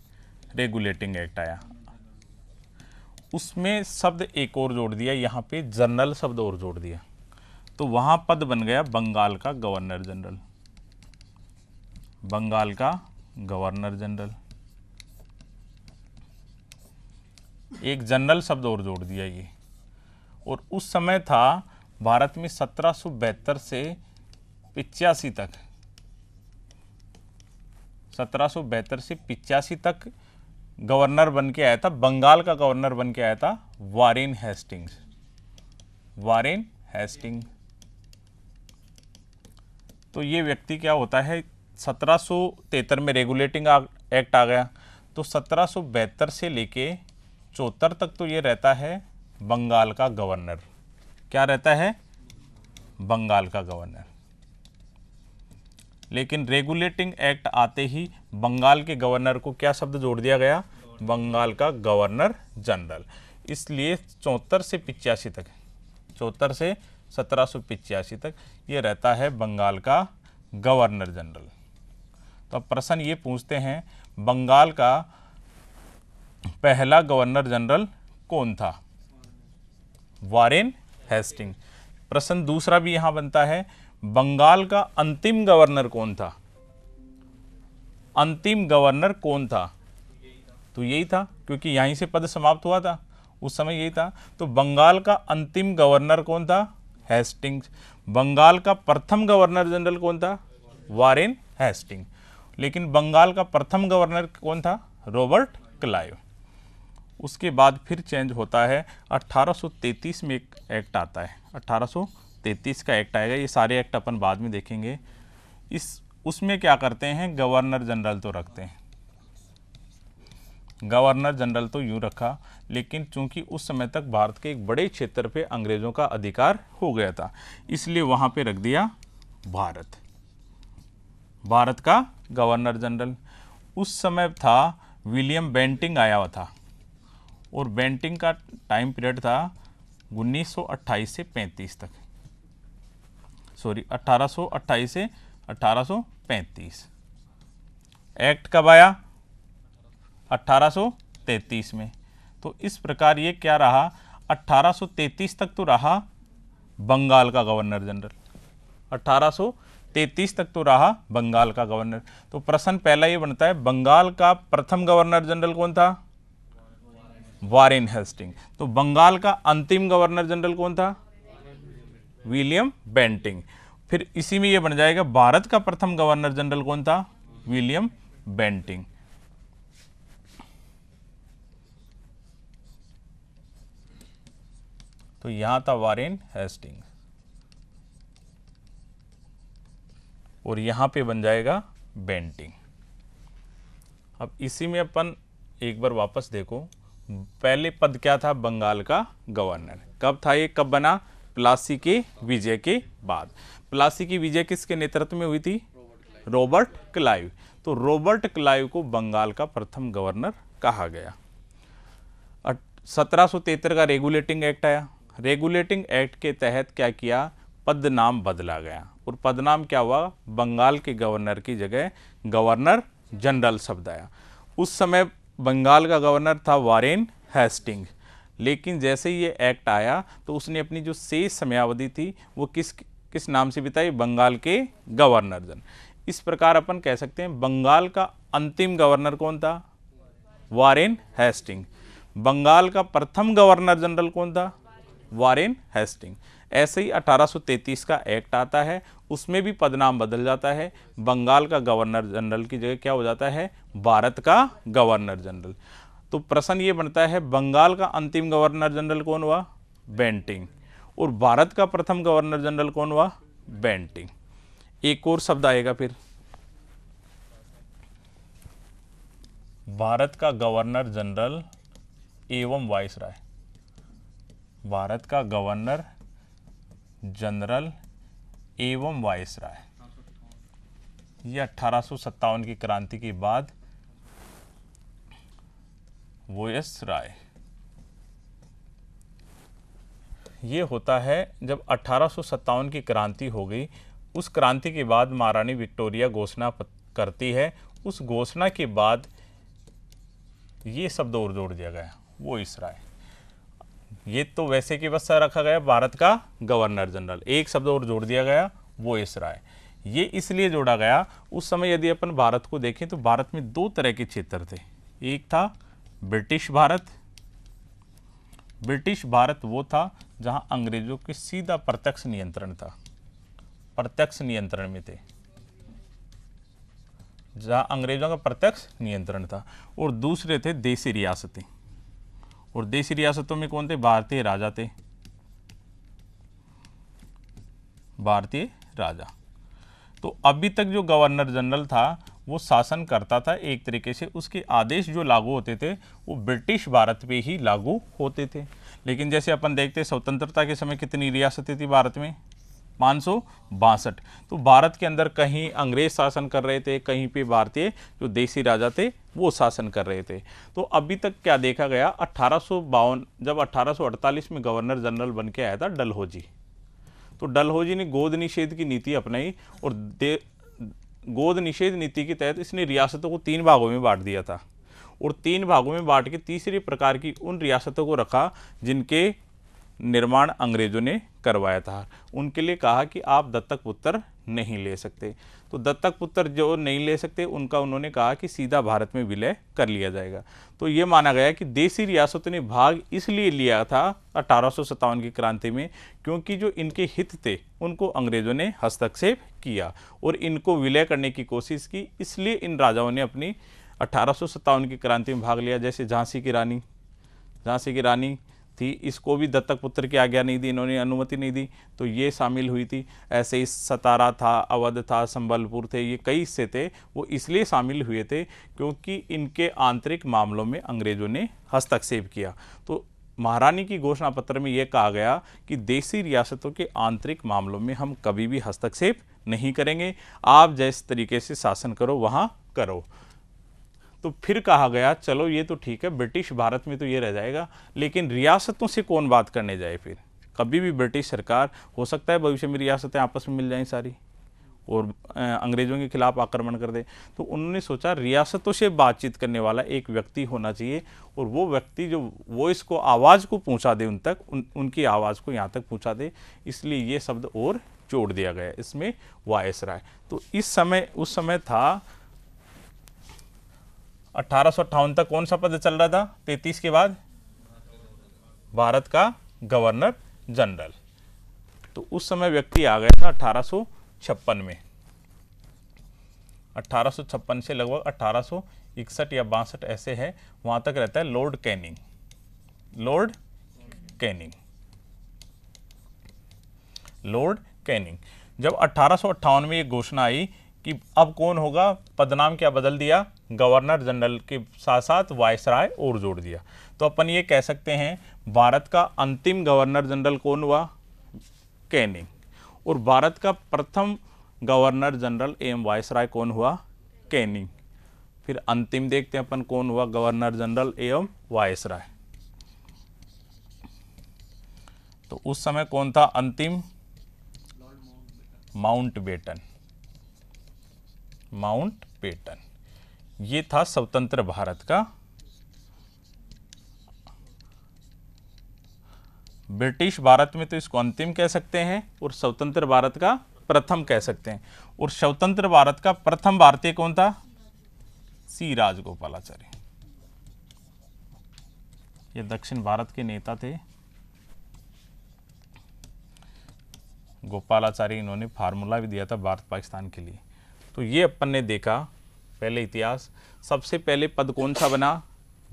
रेगुलेटिंग एक्ट आया। उसमें शब्द एक और जोड़ दिया, यहाँ पे जनरल शब्द और जोड़ दिया। तो वहाँ पद बन गया बंगाल का गवर्नर जनरल। बंगाल का गवर्नर जनरल। एक जनरल शब्द और जोड़ दिया ये। और उस समय था भारत में सत्रह सौ बहत्तर से पिचासी तक। सत्रह सौ बहत्तर से पिचासी तक गवर्नर बन के आया था, बंगाल का गवर्नर बन के आया था, वारेन हेस्टिंग्स। वारेन हेस्टिंग तो ये व्यक्ति क्या होता है? सत्रह में रेगुलेटिंग एक्ट आ गया। तो सत्रह सौ बहत्तर से लेके चौहत्तर तक तो ये रहता है बंगाल का गवर्नर। क्या रहता है? बंगाल का गवर्नर। लेकिन रेगुलेटिंग एक्ट आते ही बंगाल के गवर्नर को क्या शब्द जोड़ दिया गया? बंगाल का गवर्नर जनरल। इसलिए चौहत्तर से पिचासी तक, चौहत्तर से सत्रह तक ये रहता है बंगाल का गवर्नर जनरल। तो अब प्रश्न ये पूछते हैं, बंगाल का पहला गवर्नर जनरल कौन था? Warren Hastings. प्रश्न दूसरा भी यहाँ बनता है, बंगाल का अंतिम गवर्नर कौन था? अंतिम गवर्नर कौन था? तो यही था, क्योंकि यहीं से पद समाप्त हुआ था, उस समय यही था। तो बंगाल का अंतिम गवर्नर कौन था? हेस्टिंग्स बंगाल का प्रथम गवर्नर जनरल कौन था? Warren Hastings. लेकिन बंगाल का प्रथम गवर्नर कौन था? Robert Clive. उसके बाद फिर चेंज होता है। 1833 में एक एक्ट आता है। 1833 का एक्ट आएगा। ये सारे एक्ट अपन बाद में देखेंगे। इस, उसमें क्या करते हैं? गवर्नर जनरल तो रखते हैं। गवर्नर जनरल तो यूँ रखा, लेकिन चूँकि उस समय तक भारत के एक बड़े क्षेत्र पे अंग्रेज़ों का अधिकार हो गया था, इसलिए वहाँ पे रख दिया भारत। भारत का गवर्नर जनरल, उस समय था विलियम बेंटिंग आया हुआ था और बेंटिंग का टाइम पीरियड था 1928 से 35 तक। सॉरी 1828 से 1835 एक्ट कब आया? 1833 में। तो इस प्रकार ये क्या रहा? 1833 तक तो रहा बंगाल का गवर्नर जनरल। 1833 तक तो रहा बंगाल का गवर्नर। तो प्रश्न पहला ये बनता है, बंगाल का प्रथम गवर्नर जनरल कौन था? Warren Hastings. तो बंगाल का अंतिम गवर्नर जनरल कौन था? William Bentinck. फिर इसी में ये बन जाएगा, भारत का प्रथम गवर्नर जनरल कौन था? William Bentinck. तो यहाँ था वारेन हेस्टिंग। और यहाँ पे बन जाएगा बेंटिंग। अब इसी में अपन एक बार वापस देखो, पहले पद क्या था? बंगाल का गवर्नर। कब था ये? कब बना? प्लासी के विजय के बाद। प्लासी की विजय किसके नेतृत्व में हुई थी? Robert Clive. तो रॉबर्ट क्लाइव को बंगाल का प्रथम गवर्नर कहा गया। सत्रह का रेगुलेटिंग एक्ट आया। रेगुलेटिंग एक्ट के तहत क्या किया? पद नाम बदला गया। और पद नाम क्या हुआ? बंगाल के गवर्नर की जगह गवर्नर जनरल शब्द आया। उस समय बंगाल का गवर्नर था वारेन हेस्टिंग। लेकिन जैसे ही ये एक्ट आया तो उसने अपनी जो शेष समयावधि थी, वो किस किस नाम से बिताई? बंगाल के गवर्नर जन। इस प्रकार अपन कह सकते हैं, बंगाल का अंतिम गवर्नर कौन था? Warren Hasting. बंगाल का प्रथम गवर्नर जनरल कौन था? Warren Hastings. ऐसे ही 1833 का एक्ट आता है, उसमें भी पदनाम बदल जाता है। बंगाल का गवर्नर जनरल की जगह क्या हो जाता है? भारत का गवर्नर जनरल। तो प्रश्न ये बनता है, बंगाल का अंतिम गवर्नर जनरल कौन हुआ? बेंटिंग। और भारत का प्रथम गवर्नर जनरल कौन हुआ? बेंटिंग। एक और शब्द आएगा फिर। भारत का गवर्नर जनरल एवं वाइस राय भारत का गवर्नर जनरल एवं वाइस राय। यह अठारह की क्रांति के बाद वोयस राय। ये होता है जब अठारह की क्रांति हो गई। उस क्रांति के बाद महारानी विक्टोरिया घोषणा करती है। उस घोषणा के बाद ये शब्द और जोड़ दिया गया वो राय। ये तो वैसे कि बस रखा गया भारत का गवर्नर जनरल। एक शब्द और जोड़ दिया गया, वो इस राय। ये इसलिए जोड़ा गया, उस समय यदि अपन भारत को देखें तो भारत में दो तरह के क्षेत्र थे। एक था ब्रिटिश भारत ब्रिटिश भारत वो था जहाँ अंग्रेज़ों के सीधा प्रत्यक्ष नियंत्रण था, प्रत्यक्ष नियंत्रण में थे। जहाँ अंग्रेज़ों का प्रत्यक्ष नियंत्रण था और दूसरे थे देसी रियासतें। और देशी रियासतों में कौन थे? भारतीय राजा थे। भारतीय राजा। तो अभी तक जो गवर्नर जनरल था, वो शासन करता था एक तरीके से। उसके आदेश जो लागू होते थे, वो ब्रिटिश भारत पे ही लागू होते थे। लेकिन जैसे अपन देखते स्वतंत्रता के समय कितनी रियासतें थी भारत में? पाँच तो भारत के अंदर कहीं अंग्रेज़ शासन कर रहे थे, कहीं पे भारतीय जो देसी राजा थे वो शासन कर रहे थे। तो अभी तक क्या देखा गया अट्ठारह जब 1848 में गवर्नर जनरल बन के आया था डलहोजी। तो डलहोजी ने गोद निषेध की नीति अपनाई और दे, गोद निषेध नीति के तहत इसने रियासतों को तीन भागों में बांट दिया था। और तीन भागों में बांट के तीसरी प्रकार की उन रियासतों को रखा जिनके निर्माण अंग्रेज़ों ने करवाया था। उनके लिए कहा कि आप दत्तक पुत्र नहीं ले सकते। तो दत्तक पुत्र जो नहीं ले सकते, उनका उन्होंने कहा कि सीधा भारत में विलय कर लिया जाएगा। तो ये माना गया कि देसी रियासतों ने भाग इसलिए लिया था अठारह सौ सत्तावन की क्रांति में क्योंकि जो इनके हित थे, उनको अंग्रेज़ों ने हस्तक्षेप किया और इनको विलय करने की कोशिश की। इसलिए इन राजाओं ने अपनी अठारह सौ सत्तावन की क्रांति में भाग लिया, जैसे झांसी की रानी। झांसी की रानी थी, इसको भी दत्तक पुत्र की आज्ञा नहीं दी, इन्होंने अनुमति नहीं दी तो ये शामिल हुई थी। ऐसे ही सतारा था, अवध था, संबलपुर थे, ये कई हिस्से थे, वो इसलिए शामिल हुए थे क्योंकि इनके आंतरिक मामलों में अंग्रेज़ों ने हस्तक्षेप किया। तो महारानी की घोषणा पत्र में यह कहा गया कि देसी रियासतों के आंतरिक मामलों में हम कभी भी हस्तक्षेप नहीं करेंगे। आप जिस तरीके से शासन करो, वहाँ करो। तो फिर कहा गया, चलो, ये तो ठीक है, ब्रिटिश भारत में तो ये रह जाएगा, लेकिन रियासतों से कौन बात करने जाए फिर? कभी भी ब्रिटिश सरकार, हो सकता है भविष्य में रियासतें आपस में मिल जाएँ सारी, और अंग्रेज़ों के खिलाफ आक्रमण कर दे। तो उन्होंने सोचा, रियासतों से बातचीत करने वाला एक व्यक्ति होना चाहिए, और वो व्यक्ति जो, वो इसको आवाज़ को पहुँचा दे उन तक, उन, उनकी आवाज़ को यहाँ तक पहुँचा दे। इसलिए ये शब्द और जोड़ दिया गया इसमें वायस राय। तो इस समय, उस समय था अठारह तक कौन सा पद चल रहा था? तैतीस के बाद भारत का गवर्नर जनरल। तो उस समय व्यक्ति आ गया था अठारह में। अठारह से लगभग अठारह या बासठ ऐसे है, वहाँ तक रहता है Lord Canning. Lord Canning. Lord Canning. जब अठारह में ये घोषणा आई कि अब कौन होगा? पदनाम क्या बदल दिया? गवर्नर जनरल के साथ साथ वायसराय और जोड़ दिया। तो अपन ये कह सकते हैं, भारत का अंतिम गवर्नर जनरल कौन हुआ? कैनिंग। और भारत का प्रथम गवर्नर जनरल एम वायसराय कौन हुआ? कैनिंग। फिर अंतिम देखते हैं अपन कौन हुआ गवर्नर जनरल एवं वायसराय तो उस समय कौन था? अंतिम? Mountbatten. Mountbatten. ये था स्वतंत्र भारत का। ब्रिटिश भारत में तो इसको अंतिम कह सकते हैं और स्वतंत्र भारत का प्रथम कह सकते हैं। और स्वतंत्र भारत का प्रथम भारतीय कौन था? सी राजगोपालाचार्य। ये दक्षिण भारत के नेता थे। गोपालाचारी इन्होंने फार्मूला भी दिया था भारत पाकिस्तान के लिए। तो ये अपन ने देखा, पहले इतिहास। सबसे पहले पद कौन सा बना?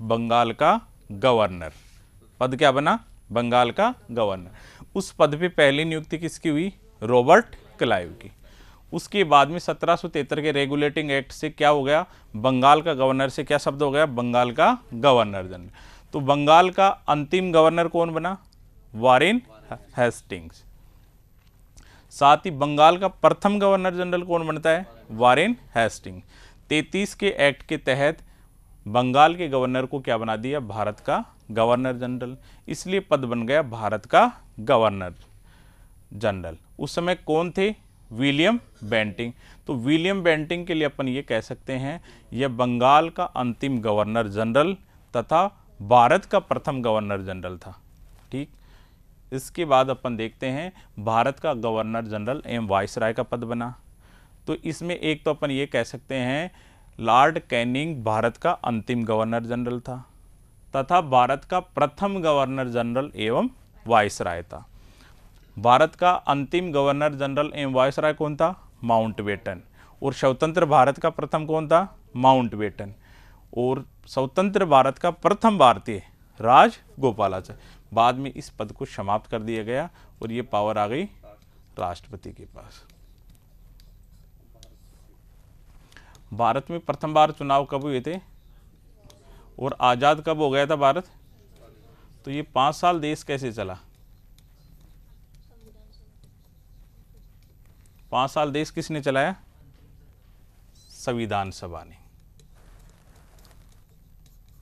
बंगाल का गवर्नर। पद क्या बना? बंगाल का गवर्नर। उस पद पे पहली नियुक्ति किसकी हुई? रॉबर्ट क्लाइव की। उसके बाद में सत्रह के रेगुलेटिंग एक्ट से क्या हो गया? बंगाल का गवर्नर से क्या शब्द हो गया? बंगाल का गवर्नर जनरल तो बंगाल का अंतिम गवर्नर कौन बना? Warren Hastings. साथ ही बंगाल का प्रथम गवर्नर जनरल कौन बनता है? Warren Hasting. 33 के एक्ट के तहत बंगाल के गवर्नर को क्या बना दिया? भारत का गवर्नर जनरल। इसलिए पद बन गया भारत का गवर्नर जनरल। उस समय कौन थे? William Bentinck. तो विलियम बेंटिंग के लिए अपन ये कह सकते हैं, यह बंगाल का अंतिम गवर्नर जनरल तथा भारत का प्रथम गवर्नर जनरल था। ठीक? इसके बाद अपन देखते हैं, भारत का गवर्नर जनरल एम वाइसराय का पद बना। तो इसमें एक तो अपन ये कह सकते हैं, लॉर्ड कैनिंग भारत का अंतिम गवर्नर जनरल था, तथा भारत का प्रथम गवर्नर जनरल एवं वाइसराय था। भारत का अंतिम गवर्नर जनरल एवं वाइसराय कौन था? Mountbatten. और स्वतंत्र भारत का प्रथम कौन था? Mountbatten. और स्वतंत्र भारत का प्रथम भारतीय राज गोपालाचार्य बाद में इस पद को समाप्त कर दिया गया और ये पावर आ गई राष्ट्रपति के पास। भारत में प्रथम बार चुनाव कब हुए थे? और आज़ाद कब हो गया था भारत? तो ये पाँच साल देश कैसे चला? पाँच साल देश किसने चलाया? संविधान सभा ने।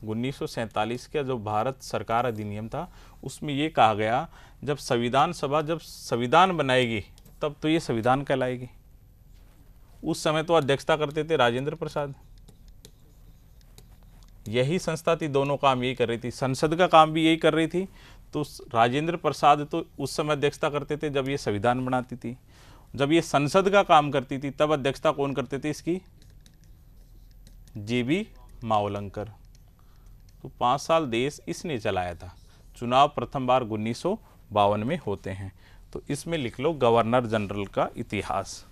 उन्नीस सौ सैंतालीस का जो भारत सरकार अधिनियम था, उसमें ये कहा गया, जब संविधान सभा जब संविधान बनाएगी, तब तो ये संविधान कहलाएगी। उस समय तो अध्यक्षता करते थे राजेंद्र प्रसाद। यही संस्था थी, दोनों काम यही कर रही थी। संसद का काम भी यही कर रही थी तो राजेंद्र प्रसाद तो उस समय अध्यक्षता करते थे, जब ये संविधान बनाती थी। जब ये संसद का काम करती थी, तब अध्यक्षता कौन करते थे इसकी? J B Mavalankar. तो पाँच साल देश इसने चलाया था। चुनाव प्रथम बार उन्नीस सौ बावन में होते हैं। तो इसमें लिख लो गवर्नर जनरल का इतिहास।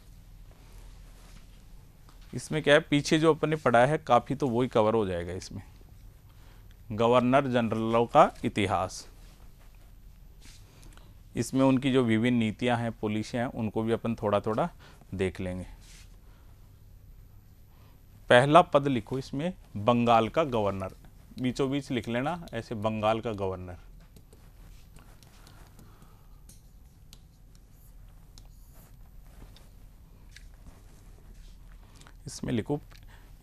इसमें क्या है? पीछे जो अपन पढ़ा है, काफ़ी तो वही कवर हो जाएगा इसमें। गवर्नर जनरलों का इतिहास। इसमें उनकी जो विभिन्न नीतियाँ हैं पॉलिसियाँ हैं, उनको भी अपन थोड़ा थोड़ा देख लेंगे। पहला पद लिखो इसमें, बंगाल का गवर्नर। बीचों बीच लिख लेना, ऐसे बंगाल का गवर्नर इसमें लिखो,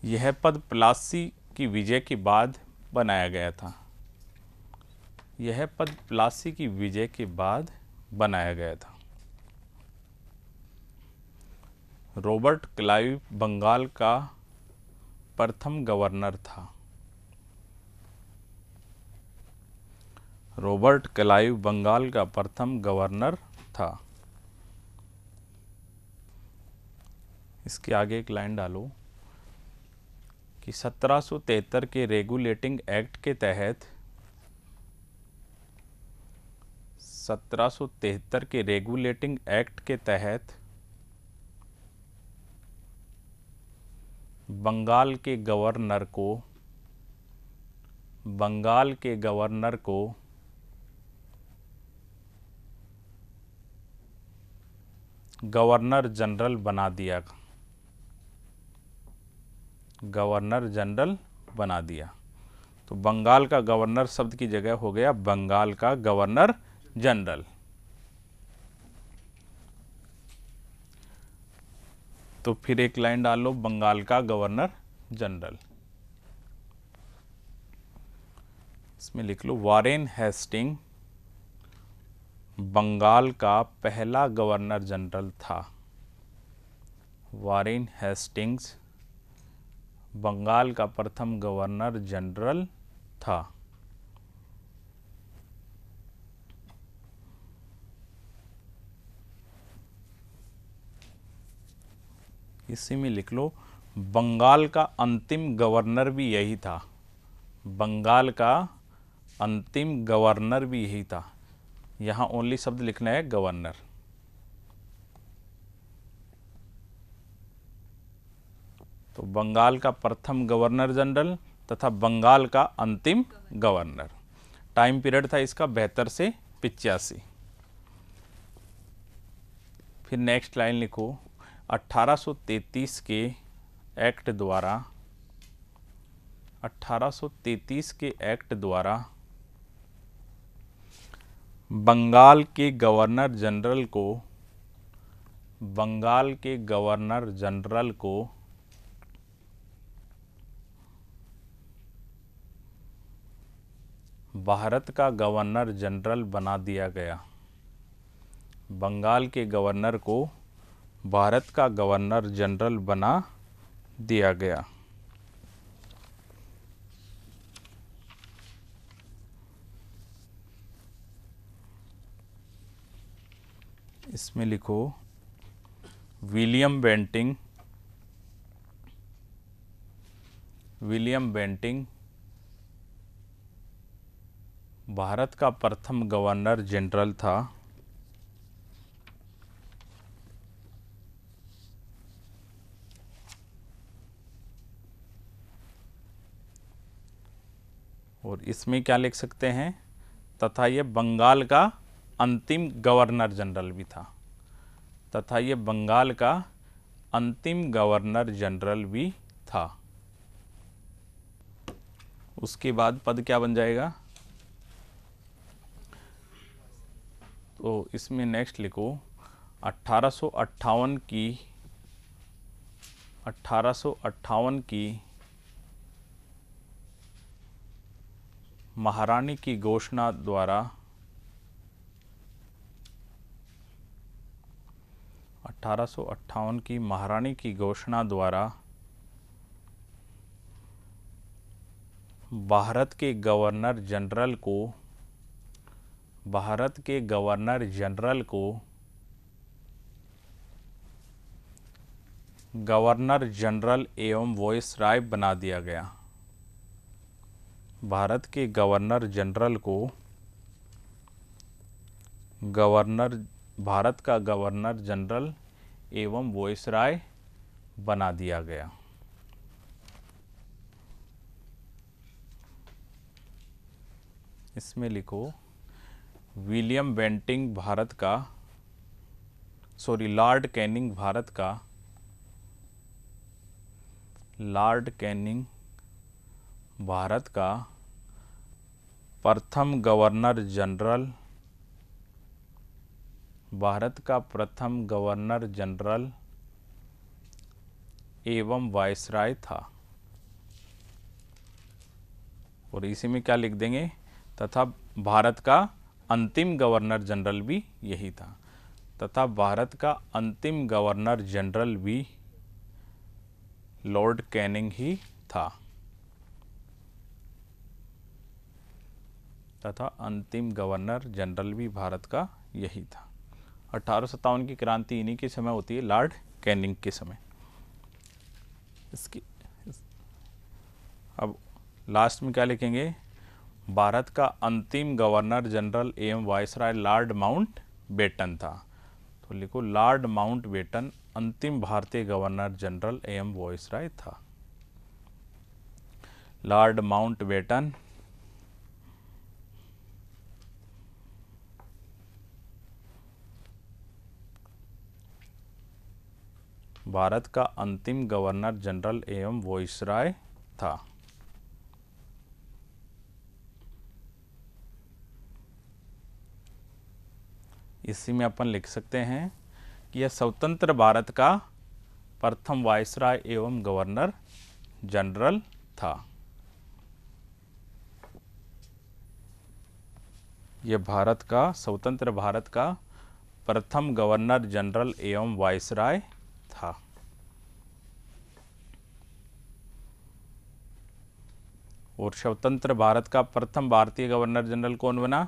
यह पद प्लासी की विजय के बाद बनाया गया था। यह पद प्लासी की विजय के बाद बनाया गया था। रॉबर्ट क्लाइव बंगाल का प्रथम गवर्नर था। रॉबर्ट क्लाइव बंगाल का प्रथम गवर्नर था। इसके आगे एक लाइन डालो कि सत्रह सौ तिहत्तर के रेगुलेटिंग एक्ट के तहत 1773 के रेगुलेटिंग एक्ट के तहत बंगाल के गवर्नर को, बंगाल के गवर्नर को गवर्नर जनरल बना दिया। गवर्नर जनरल बना दिया। तो बंगाल का गवर्नर शब्द की जगह हो गया बंगाल का गवर्नर जनरल। तो फिर एक लाइन डाल लो बंगाल का गवर्नर जनरल। इसमें लिख लो, वारेन हेस्टिंग बंगाल का पहला गवर्नर जनरल था। वारिन हेस्टिंग्स बंगाल का प्रथम गवर्नर जनरल था। इसी में लिख लो, बंगाल का अंतिम गवर्नर भी यही था। बंगाल का अंतिम गवर्नर भी यही था। यहाँ ओनली शब्द लिखना है गवर्नर तो बंगाल का प्रथम गवर्नर जनरल तथा बंगाल का अंतिम गवर्नर टाइम पीरियड था इसका बेहतर से पिचासी. फिर नेक्स्ट लाइन लिखो. 1833 के एक्ट द्वारा 1833 के एक्ट द्वारा बंगाल के गवर्नर जनरल को, बंगाल के गवर्नर जनरल को भारत का गवर्नर जनरल बना दिया गया। बंगाल के गवर्नर को भारत का गवर्नर जनरल बना दिया गया। इसमें लिखो, William Bentinck William Bentinck, Bharat का प्रथम गवर्नर जनरल था। और इसमें क्या लिख सकते हैं? तथा ये बंगाल का अंतिम गवर्नर जनरल भी था। तथा ये बंगाल का अंतिम गवर्नर जनरल भी था। उसके बाद पद क्या बन जाएगा? तो इसमें नेक्स्ट लिखो। अट्ठारह की अट्ठारह की महारानी की घोषणा द्वारा अट्ठारह की महारानी की घोषणा द्वारा भारत के गवर्नर जनरल को, भारत के गवर्नर जनरल को, गवर्नर जनरल एवं वॉइस राय बना दिया गया। भारत के गवर्नर जनरल को, गवर्नर भारत का गवर्नर जनरल एवं वॉइसराय बना दिया गया। इसमें लिखो, विलियम बेंटिंग भारत का सॉरी लॉर्ड कैनिंग भारत का, लॉर्ड कैनिंग भारत का प्रथम गवर्नर जनरल भारत का प्रथम गवर्नर जनरल एवं वायसराय था। और इसी में क्या लिख देंगे? तथा भारत का अंतिम गवर्नर जनरल भी यही था। तथा भारत का अंतिम गवर्नर जनरल भी लॉर्ड कैनिंग ही था। तथा अंतिम गवर्नर जनरल भी भारत का यही था। अठारह की क्रांति इन्हीं के समय होती है लॉर्ड कैनिंग के समय। इसकी इस, अब लास्ट में क्या लिखेंगे? भारत का अंतिम गवर्नर जनरल एम वायसराय लॉर्ड माउंट बेटन था। तो लिखो लॉर्ड माउंट बेटन अंतिम भारतीय गवर्नर जनरल एम वायसराय था। लॉर्ड माउंट बेटन भारत का अंतिम गवर्नर जनरल एवं वॉइसराय था। इसी में अपन लिख सकते हैं कि यह स्वतंत्र भारत का प्रथम वायसराय एवं गवर्नर जनरल था। यह भारत का, स्वतंत्र भारत का प्रथम गवर्नर जनरल एवं वायसराय था और स्वतंत्र भारत का प्रथम भारतीय गवर्नर जनरल कौन बना?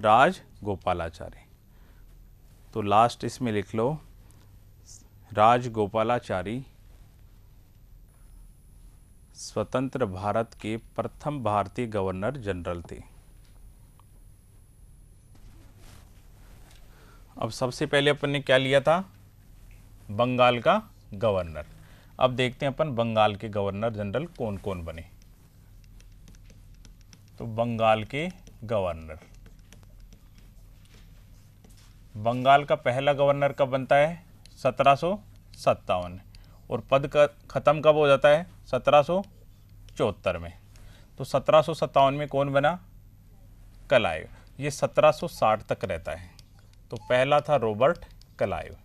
राज गोपालाचारी तो लास्ट इसमें लिख लो। राज गोपालाचारी स्वतंत्र भारत के प्रथम भारतीय गवर्नर जनरल थे। अब सबसे पहले अपन ने क्या लिया था? बंगाल का गवर्नर। अब देखते हैं अपन बंगाल के गवर्नर जनरल कौन कौन बने। तो बंगाल के गवर्नर। बंगाल का पहला गवर्नर कब बनता है? सत्रह सौ सत्तावन और पद का ख़त्म कब हो जाता है? सत्रह सौ चौहत्तर में। तो सत्रह सौ सत्तावन में कौन बना? कलाइव। ये सत्रह सौ साठ तक रहता है। तो पहला था रॉबर्ट कलाइव।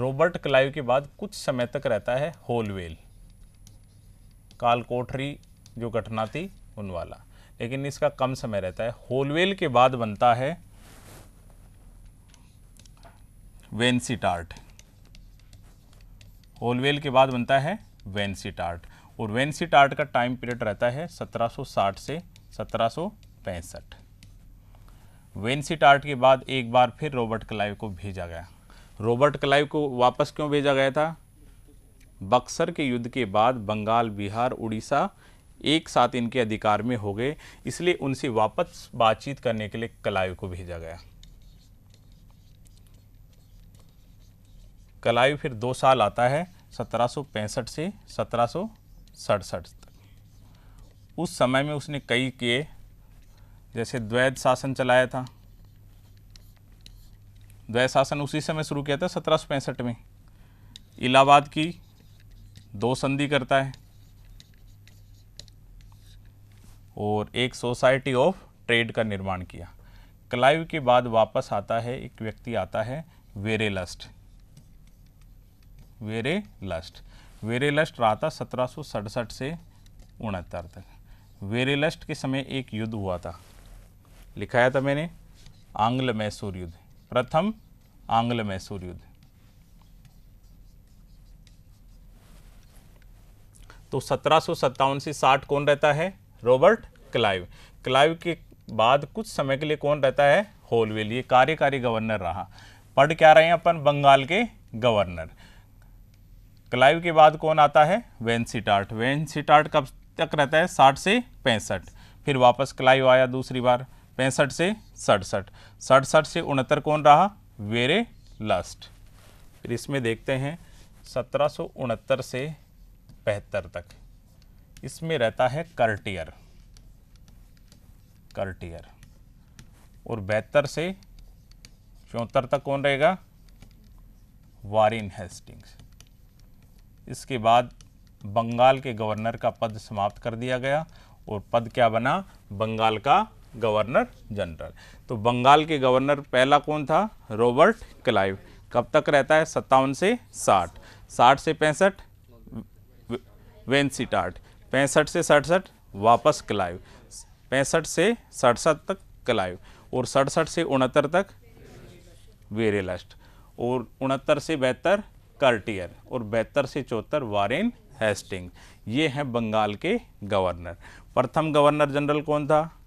रॉबर्ट क्लाइव के बाद कुछ समय तक रहता है होलवेल। काल कोठरी जो घटना थी उन वाला लेकिन इसका कम समय रहता है। होलवेल के बाद बनता है वेंसीटार्ट होलवेल के बाद बनता है वेंसीटार्ट और वेंसीटार्ट का टाइम पीरियड रहता है 1760 से सत्रह वेंसीटार्ट के बाद एक बार फिर रॉबर्ट क्लाइव को भेजा गया। रॉबर्ट क्लाइव को वापस क्यों भेजा गया था? बक्सर के युद्ध के बाद बंगाल, बिहार, उड़ीसा एक साथ इनके अधिकार में हो गए, इसलिए उनसे वापस बातचीत करने के लिए कलाइव को भेजा गया। कलाइव फिर दो साल आता है, सत्रह सौ पैंसठ से सत्रह तक। उस समय में उसने कई किए, जैसे द्वैध शासन चलाया था। द्वैध शासन उसी समय शुरू किया था, सत्रह सौ पैंसठ में। इलाहाबाद की दो संधि करता है और एक सोसाइटी ऑफ़ ट्रेड का निर्माण किया। क्लाइव के बाद वापस आता है, एक व्यक्ति आता है, वेरे लस्ट। वेरे लस्ट। वेरे लस्ट रहा था, सत्रह सौ सड़सठ से उनहत्तर तक। वेरे लस्ट के समय एक युद्ध हुआ था। लिखाया था मैंने, आंग्ल मैसूर युद्ध। प्रथम आंग्ल मैसूर युद्ध तो सत्रह से 60 कौन रहता है? Robert Clive. क्लाइव के बाद कुछ समय के लिए कौन रहता है? होलवेल। ये कार्यकारी गवर्नर रहा। पढ़ क्या रहे हैं अपन? बंगाल के गवर्नर। क्लाइव के बाद कौन आता है? वेंसीटार्ट वेंसीटार्ट कब तक रहता है? साठ से पैंसठ। फिर वापस क्लाइव आया दूसरी बार। पैंसठ से सड़सठ। सड़सठ से उनहत्तर कौन रहा? Verelst. फिर इसमें देखते हैं, सत्रह सौ उनहत्तर से बहत्तर तक। इसमें रहता है कर्टियर। कर्टियर। और बहत्तर से चौहत्तर तक कौन रहेगा? Warren Hastings. इसके बाद बंगाल के गवर्नर का पद समाप्त कर दिया गया। और पद क्या बना? बंगाल का गवर्नर जनरल। तो बंगाल के गवर्नर पहला कौन था? Robert Clive. कब तक रहता है? सत्तावन से साठ। साठ से पैंसठ? वेंसीटार्ट। पैंसठ से सड़सठ? वापस क्लाइव। पैंसठ से सड़सठ तक क्लाइव। और सड़सठ से उनहत्तर तक? वेरेलस्ट। और उनहत्तर से बहत्तर? कार्टियर। और बहत्तर से चौहत्तर? Warren Hastings. ये हैं बंगाल के गवर्नर। प्रथम गवर्नर जनरल कौन था?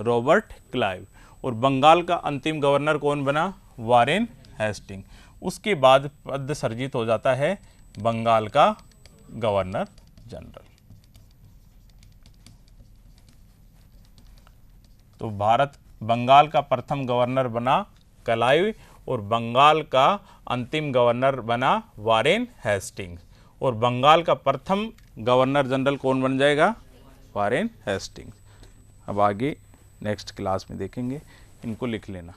Robert Clive. और बंगाल का अंतिम गवर्नर कौन बना? Warren Hastings. उसके बाद पद सर्जित हो जाता है बंगाल का गवर्नर जनरल। तो भारत बंगाल का प्रथम गवर्नर बना कलाइव और बंगाल का अंतिम गवर्नर बना वारेन हेस्टिंग्स और बंगाल का प्रथम गवर्नर जनरल कौन बन जाएगा? Warren Hastings. अब आगे नेक्स्ट क्लास में देखेंगे इनको लिख लेना।